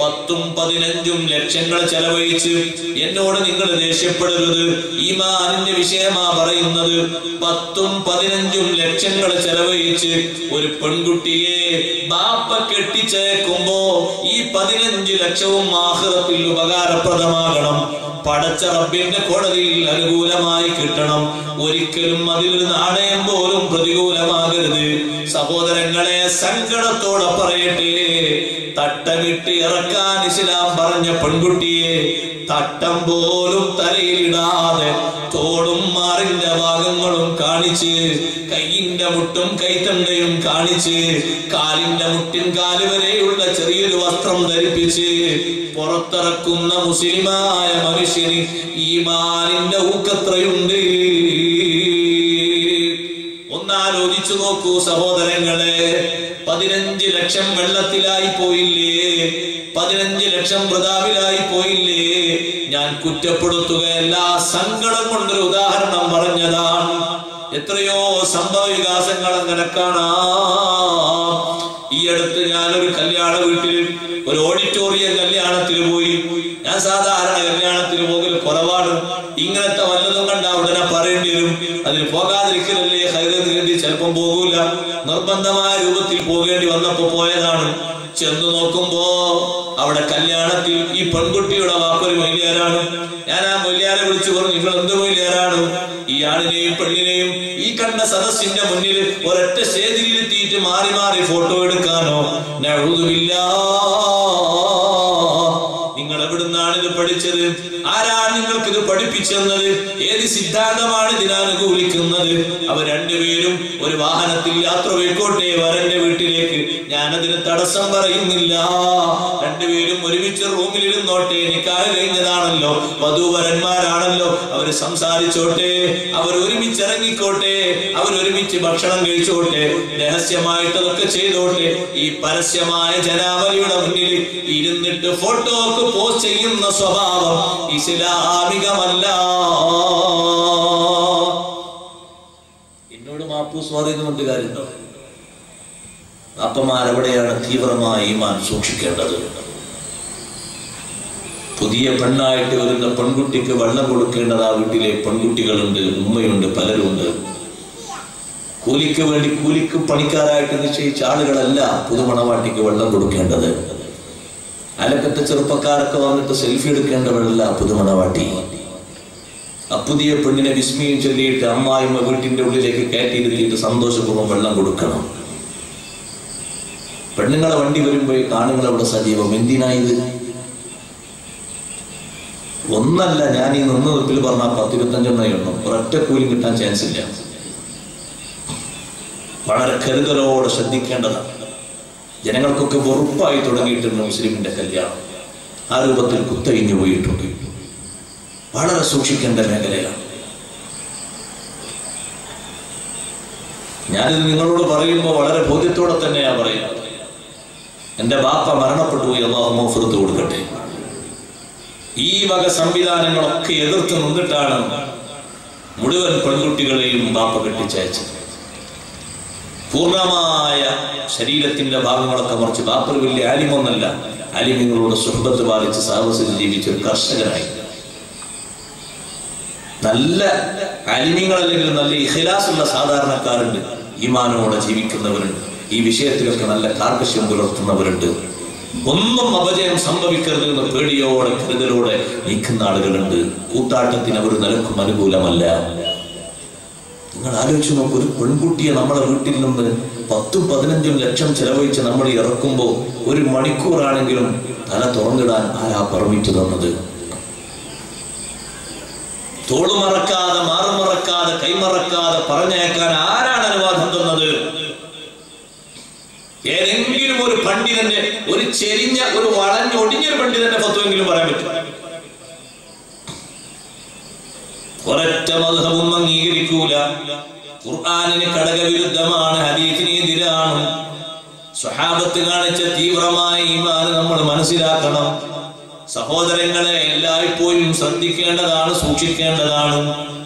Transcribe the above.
പത്തും പതിനഞ്ചും ലക്ഷങ്ങൾ ചെലവഴിച്ച് എന്നോട് നിങ്ങൾ ദേഷ്യപ്പെടരുത്. ഈമാനിന്റെ വിഷയമാ പറയുന്നത്. പത്തും പതിനഞ്ചും ലക്ഷങ്ങൾ ചെലവഴിച്ച് ഒരു പെൺകുട്ടിയെ ബാപ്പ കെട്ടിച്ചേക്കുമ്പോ ഈ പതിനഞ്ച് ലക്ഷവും ആഹൃതത്തിൽ ഉപകാരപ്രദമാകണം. പടച്ച റബ്ബിന്റെ കോടതിയിൽ അനുകൂലമായി കിട്ടണം. ഒരിക്കലും അതിൽ നാണയം പോലും പ്രതികൂലമാകരുത്. സഹോദരങ്ങളെ സങ്കടത്തോടെ പറയട്ടെ. തട്ടമിട്ട് ഇറക്കാൻ ഇസ്ലാം പറഞ്ഞ പെൺകുട്ടിയെ തട്ടം പോലും തലയിലിടാതെ തോടും ഭാഗങ്ങളും കാണിച്ച് കൈയിന്റെ മുട്ടും കൈത്തണ്ടയും കാണിച്ച് കാലിന്റെ മുട്ടിൻ കാൽ വരെയുള്ള ചെറിയൊരു വസ്ത്രം ധരിപ്പിച്ച് പുറത്തിറക്കുന്ന മുസ്ലിമായ മനുഷ്യന് ഈമാനിന്റെ ഊക്കത്രയുണ്ട്. ഒന്നാലോചിച്ചു നോക്കൂ സഹോദരങ്ങളെ പതിനഞ്ച് ലക്ഷം വെള്ളത്തിലായി പോയില്ലേ? പതിനഞ്ച് ലക്ഷം പ്രതാപിലായി പോയില്ലേ? ഞാൻ കുറ്റപ്പെടുത്തുകയല്ല സങ്കടം കൊണ്ടൊരു ഉദാഹരണം പറഞ്ഞതാണ്. എത്രയോ സംഭവ വികാസങ്ങൾ അങ്ങനെ കാണാം. ഈ അടുത്ത് ഞാനൊരു കല്യാണ വീട്ടിൽ ഒരു ഓഡിറ്റോറിയം കല്യാണത്തിന് പോയി. ഞാൻ സാധാരണ കല്യാണത്തിന് പോകൽ കുറവാണ്. ഇങ്ങനത്തെ വല്ലതും കണ്ട ഉടനെ പറയേണ്ടി വരും. അതിൽ പോകാതിരിക്കലല്ലേ കരുതി ചിലപ്പം പോകൂല. നിർബന്ധമായ രൂപത്തിൽ പോകേണ്ടി വന്നപ്പോ പോയതാണ്. ചെന്ന് നോക്കുമ്പോ അവിടെ കല്യാണത്തിൽ ഈ പെൺകുട്ടിയുടെ വാക്കൊരു മൊയ്ലിയാരാണ്. ഞാൻ ആ മൊയ്ലിയാരെ വിളിച്ചു പറഞ്ഞു നിങ്ങൾ ഈ സദസ്സിന്റെ മുന്നിൽ ഒരൊറ്റ സ്റ്റേജിൽ ഇരുത്തിയിട്ട് മാറി മാറി ഫോട്ടോ എടുക്കാനോ? നഴുതുമില്ല നിങ്ങൾ എവിടുന്നാണ് ഇത് പഠിച്ചത്? ആരാണ് നിങ്ങൾക്ക് ഇത് പഠിപ്പിച്ചെന്നത്? ഏത് സിദ്ധാന്തമാണ് ഇതിനനുകൂലിക്കുന്നത് അവർ രണ്ടുപേരും ഒരു വാഹനത്തിൽ യാത്ര പോയിക്കോട്ടെ വരന്റെ വീട്ടിലേക്ക് ഞാനതിന് തടസ്സം പറയുന്നില്ല. രണ്ടുപേരും ഒരുമിച്ച് റൂമിലിരുന്നോട്ടെ നിക്കാഹ് കഴിഞ്ഞതാണല്ലോ. വധൂവരന്മാരാണല്ലോ. അവർ സംസാരിച്ചോട്ടെ അവർ ഒരുമിച്ച് ഇറങ്ങിക്കോട്ടെ അവർ ഒരുമിച്ച് ഭക്ഷണം കഴിച്ചോട്ടെ രഹസ്യമായിട്ട് അതൊക്കെ ചെയ്തോട്ടെ. ഈ പരസ്യമായ ജനാവലിയുടെ മുന്നിൽ ഇരുന്നിട്ട് ഫോട്ടോക്ക് പോസ്റ്റ് ചെയ്യുന്ന സ്വഭാവം ഇസ്ലാമികമല്ല. എന്നോട് മാപ്പൂസ് പറയുന്നുണ്ട് കാര്യമുണ്ടോ? അപ്പമാരെവിടെയാണ് തീവ്രമായ ഈമാൻ സൂക്ഷിക്കേണ്ടത്? പുതിയ പെണ്ണായിട്ട് വരുന്ന പെൺകുട്ടിക്ക് വെള്ളം കൊടുക്കേണ്ടത് ആ വീട്ടിലെ പെൺകുട്ടികളുണ്ട് ഉമ്മയുണ്ട് പലരുണ്ട്. കൂലിക്ക് വേണ്ടി കൂലിക്ക് പണിക്കാരായിട്ട് നിശ്ചയിച്ച ആളുകളല്ല പുതുമണവാട്ടിക്ക് വെള്ളം കൊടുക്കേണ്ടത്. അലക്കത്തെ ചെറുപ്പക്കാരൊക്കെ വന്നിട്ട് സെൽഫി എടുക്കേണ്ടവരല്ല പുതുമണവാട്ടി. അപ്പുതിയ പെണ്ണിനെ വിസ്മയം ചൊല്ലിയിട്ട് അമ്മായിമ്മ വീട്ടിന്റെ ഉള്ളിലേക്ക് കയറ്റിയിരുത്തിയിട്ട് സന്തോഷപൂർവം വെള്ളം കൊടുക്കണം. പെണ്ണുങ്ങളെ വണ്ടി വരുമ്പോൾ കാണുങ്ങൾ അവിടെ സജീവം. എന്തിനാ ഇത്? ഒന്നല്ല ഞാൻ ഈ നിന്ന് നിപ്പിൽ പറഞ്ഞ പത്തിരുപത്തഞ്ചെണ്ണ എണ്ണം ഒരൊറ്റ കൂലി കിട്ടാൻ ചാൻസ് ഇല്ല. വളരെ കരുതലോടെ ശ്രദ്ധിക്കേണ്ടതാണ്. ജനങ്ങൾക്കൊക്കെ വെറുപ്പായി തുടങ്ങിയിട്ടുണ്ട് മുസ്ലിമിന്റെ കല്യാണം. ആ രൂപത്തിൽ കുത്തഴിഞ്ഞു പോയിട്ടുണ്ട്. വളരെ സൂക്ഷിക്കേണ്ട മേഖലയാണ്. ഞാനിത് നിങ്ങളോട് പറയുമ്പോൾ വളരെ ബോധ്യത്തോടെ തന്നെയാണ് പറയുന്നത്. എന്റെ ബാപ്പ മരണപ്പെട്ടു പോയി അള്ളാഹു മോഫറത്ത് കൊടുക്കട്ടെ. ഈ വക സംവിധാനങ്ങളൊക്കെ എതിർത്ത് നിന്നിട്ടാണ് മുഴുവൻ പെൺകുട്ടികളെയും ബാപ്പ കെട്ടിച്ചയച്ചത്. പൂർണമായ ശരീരത്തിന്റെ ഭാഗങ്ങളൊക്കെ മറിച്ച് ബാപ്പർ വലിയ ആലിമൊന്നല്ല ആലിമങ്ങളോട് സുഹൃത്ത് പാലിച്ച് സാഹസിൽ ജീവിച്ച ഒരു കർഷകനായി. നല്ല അലിമിങ്ങൾ അല്ലെങ്കിൽ നല്ല ഇഹിലാസുള്ള സാധാരണക്കാരുണ്ട് ഈമാനോടെ ജീവിക്കുന്നവരുണ്ട്. ഈ വിഷയത്തിലൊക്കെ നല്ല കാർക്കശ്യം പുലർത്തുന്നവരുണ്ട്. ഒന്നും അപജയം സംഭവിക്കരുത് എന്ന് പേടിയോടെ കരുതലോടെ നീക്കുന്ന ആളുകളുണ്ട്. കൂത്താട്ടത്തിന് അവർ നിലക്കും അനുകൂലമല്ല. നിങ്ങൾ ആലോചിച്ച് നോക്കൂ ഒരു പെൺകുട്ടിയെ നമ്മളെ വീട്ടിൽ നിന്ന് പത്തും പതിനഞ്ചും ലക്ഷം ചെലവഴിച്ച് നമ്മൾ ഇറക്കുമ്പോൾ ഒരു മണിക്കൂറാണെങ്കിലും തല തുറന്നിടാൻ ആരാ പെർമിറ്റ് തന്നത്? തോളുമറക്കാതെ മാറുമറക്കാതെ കൈമറക്കാതെ പറഞ്ഞേക്കാൻ ആരാണ് അനുവാദം തന്നത്? ഏതെങ്കിലും ഒരു പണ്ഡിതന്റെ ഒരു ചെരിഞ്ഞ ഒരു വളഞ്ഞ ഒടിഞ്ഞൊരു പണ്ഡിതന്റെ ഫത്വമെങ്കിലും പറയാൻ പറ്റും. ഒരൊറ്റ മധുഹവും അംഗീകരിക്കൂല. ഖുർആാനിന് ഘടകവിരുദ്ധമാണ് ഹദീഫിന് എതിരാണ്. സ്വഹാബത്ത് കാണിച്ച തീവ്രമായ ഈമാൻ നമ്മൾ മനസ്സിലാക്കണം. സഹോദരങ്ങളെ എല്ലായ്പ്പോഴും ശ്രദ്ധിക്കേണ്ടതാണ് സൂക്ഷിക്കേണ്ടതാണ്.